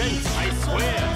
sense, I swear.